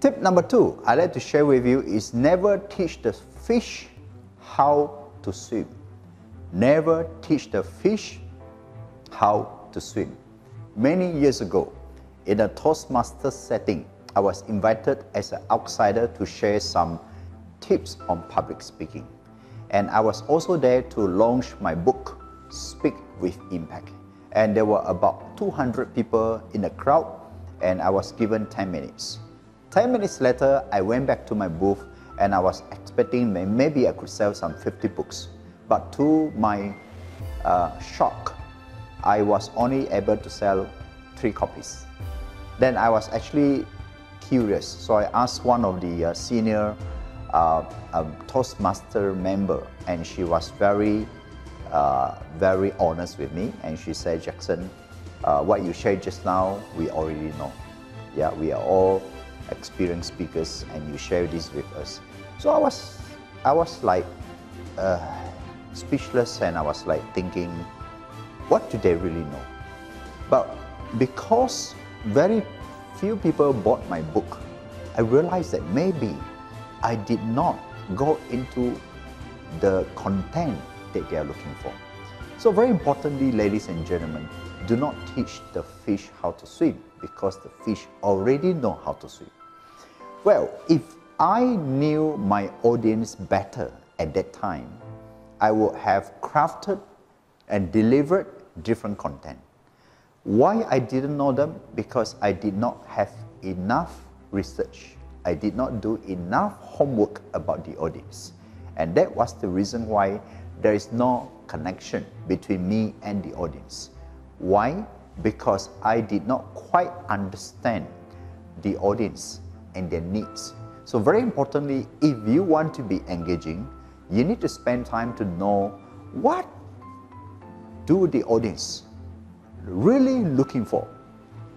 Tip number two I'd like to share with you is never teach the fish how to swim. Never teach the fish how to swim. Many years ago, in a Toastmaster setting, I was invited as an outsider to share some tips on public speaking. And I was also there to launch my book, Speak with Impact. And there were about 200 people in the crowd, and I was given 10 minutes. 10 minutes later, I went back to my booth and I was expecting maybe I could sell some 50 books. But to my uh, shock, I was only able to sell three copies. Then I was actually curious, so I asked one of the uh, senior uh, Toastmaster member, and she was very, uh, very honest with me, and she said, Jackson, uh, what you shared just now, we already know. Yeah, we are all experienced speakers, and you share this with us. So I was, I was like uh, speechless, and I was like thinking, what do they really know? But because very few people bought my book, I realized that maybe I did not go into the content that they are looking for. So very importantly, ladies and gentlemen, do not teach the fish how to swim because the fish already know how to swim. Well, if I knew my audience better at that time, I would have crafted and delivered different content. Why I didn't know them? Because I did not have enough research. I did not do enough homework about the audience. And that was the reason why there is no connection between me and the audience. Why? Because I did not quite understand the audience and their needs. So very importantly, if you want to be engaging, you need to spend time to know what do the audience really looking for?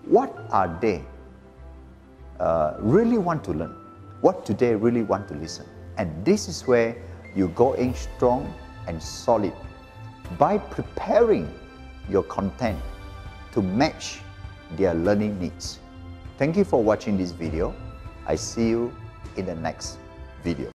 What are they uh, really want to learn? What do they really want to listen? And this is where you go in strong and solid by preparing your content to match their learning needs. Thank you for watching this video. I see you in the next video.